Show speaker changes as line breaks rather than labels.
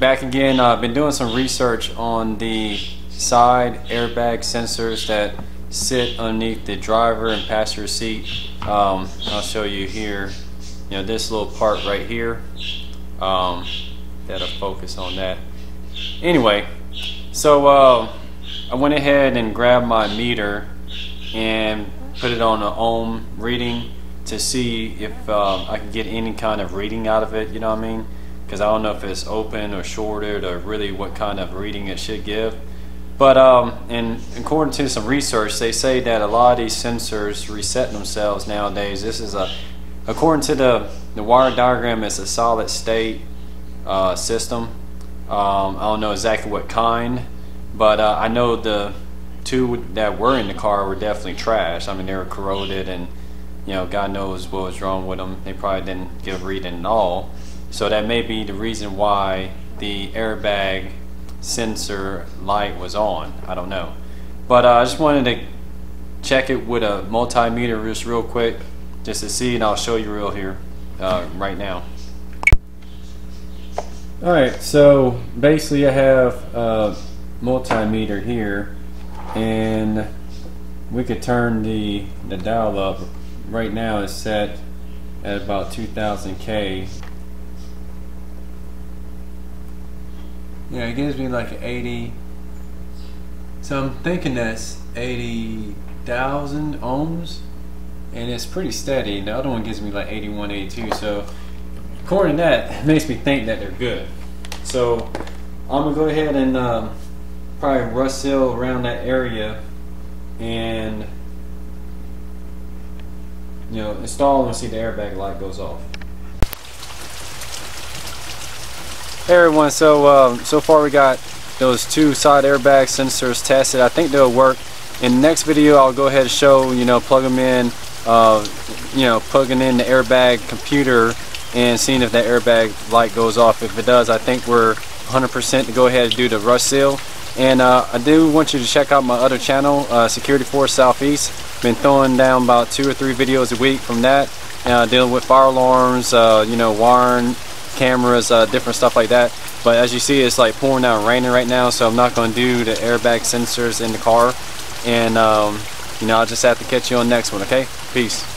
back again. I've been doing some research on the side airbag sensors that sit underneath the driver and passenger seat. Um, I'll show you here. You know this little part right here. Um, that'll focus on that. Anyway, so uh, I went ahead and grabbed my meter and put it on an ohm reading to see if uh, I can get any kind of reading out of it, you know what I mean? Because I don't know if it's open or shorted or really what kind of reading it should give. But um, and according to some research, they say that a lot of these sensors reset themselves nowadays. This is a, according to the, the wire diagram, it's a solid state uh, system. Um, I don't know exactly what kind, but uh, I know the two that were in the car were definitely trash. I mean, they were corroded and you know, God knows what was wrong with them. They probably didn't give reading at all. So that may be the reason why the airbag sensor light was on. I don't know. But uh, I just wanted to check it with a multimeter just real quick just to see and I'll show you real here uh, right now. Alright, so basically I have a multimeter here and we could turn the, the dial up right now it's set at about 2000k yeah it gives me like 80 so I'm thinking that's 80,000 ohms and it's pretty steady. The other one gives me like 81 82 so according to that it makes me think that they're good. So I'm gonna go ahead and um, probably rust seal around that area and you know, install and see the airbag light goes off. Hey everyone, so um, so far we got those two side airbag sensors tested. I think they'll work. In the next video, I'll go ahead and show, you know, plug them in, uh, you know, plugging in the airbag computer and seeing if that airbag light goes off. If it does, I think we're 100% to go ahead and do the rust seal. And uh, I do want you to check out my other channel, uh, Security Force Southeast. Been throwing down about two or three videos a week from that, uh, dealing with fire alarms, uh, you know, wiring, cameras, uh, different stuff like that. But as you see, it's like pouring down raining right now, so I'm not going to do the airbag sensors in the car. And, um, you know, I'll just have to catch you on next one, okay? Peace.